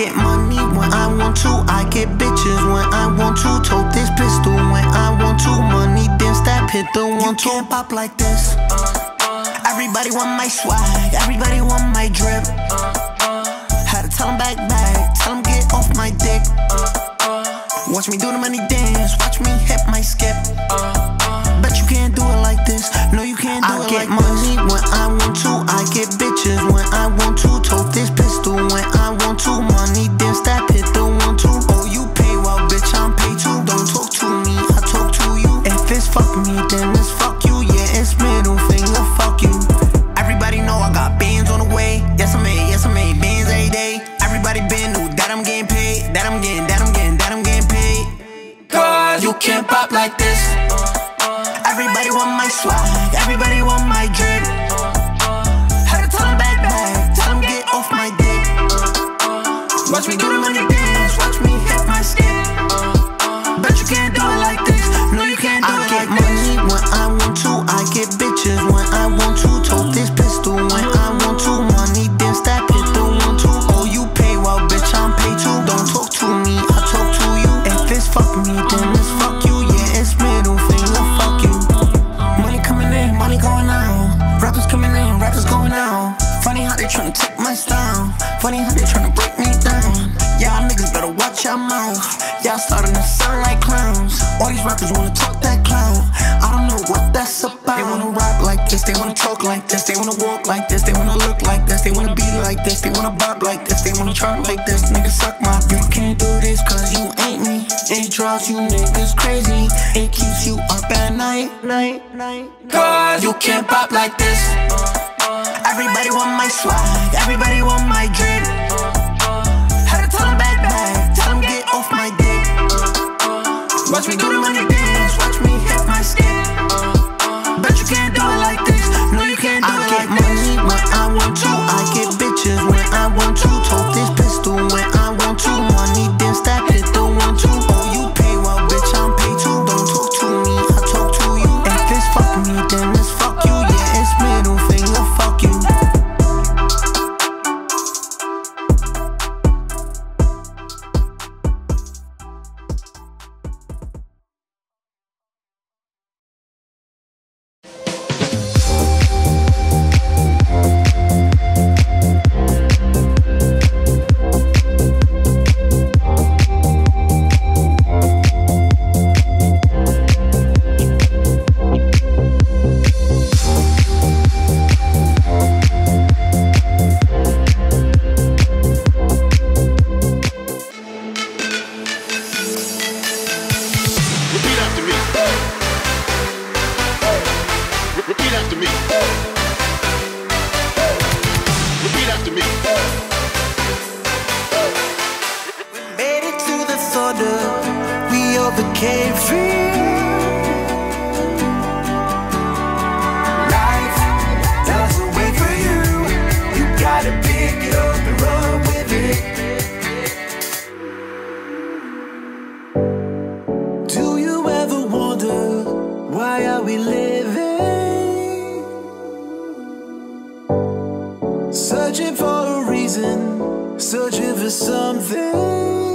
get money when I want to. I get bitches when I want to. Tote this pistol when I want to. Money then step hit the one two. can't pop like this. Everybody want my swag. Everybody want my drip. Had to tell them back back. Tell them get off my dick. Watch me do the money dance. Watch me hit my skip. Bet you can't do it like this. No, you can't do I it like this. I get money when I want to. I get bitches when I want to. Me, then it's fuck you. Yeah, it's middle finger. Fuck you. Everybody know I got bands on the way. Yes, I made. Yes, I made bands every day. Everybody been knew that I'm getting paid. That I'm getting. That I'm getting. That I'm getting paid. Cause you can't pop like this. Everybody want my swag, everybody want tryna break me down. Y'all niggas better watch your mouth. Y'all starting to sound like clowns. All these rappers wanna talk that clown. I don't know what that's about. They wanna rap like this, they wanna talk like this, they wanna walk like this, they wanna look like this, they wanna be like this, they wanna bop like this, they wanna try like this. Niggas suck my. You can't do this cause you ain't me. It drives you niggas crazy. It keeps you up at night, night, night. Cause you can't pop like this. Uh, uh, uh. Everybody want my swag, everybody want my drip. Watch me do the money dance, watch me hit my skin. Bet we overcame fear. Life doesn't wait for you. You gotta pick it up and run with it. Do you ever wonder why are we living? Searching for a reason, searching for something.